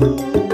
Música